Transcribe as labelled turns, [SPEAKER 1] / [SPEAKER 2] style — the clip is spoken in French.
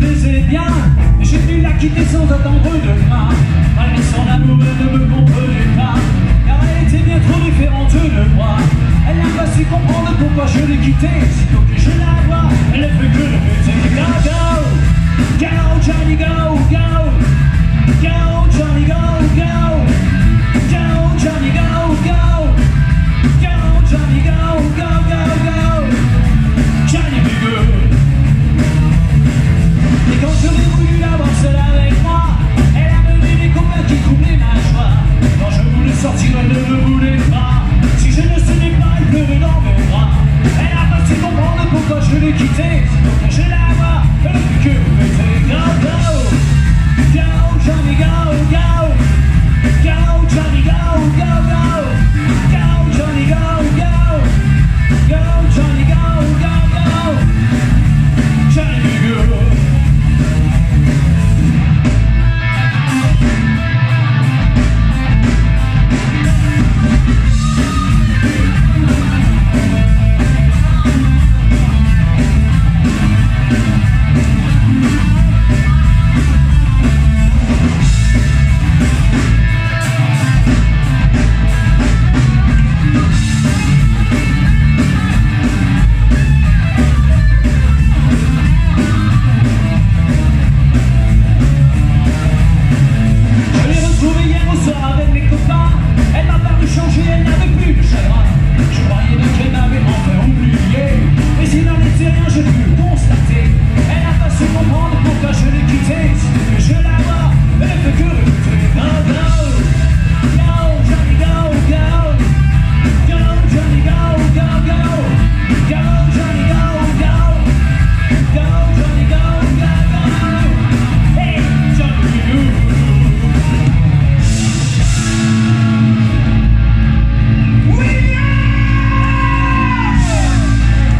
[SPEAKER 1] plaisait bien J'ai dû la quitter sans attendre de Malgré son amour, elle ne me comprenait pas. Car elle était bien trop différente de moi. Elle n'a pas su comprendre pourquoi je l'ai quittée. Sitôt que je la vois, elle ne fait que quitter, j'ai la que down, Johnny, go, go.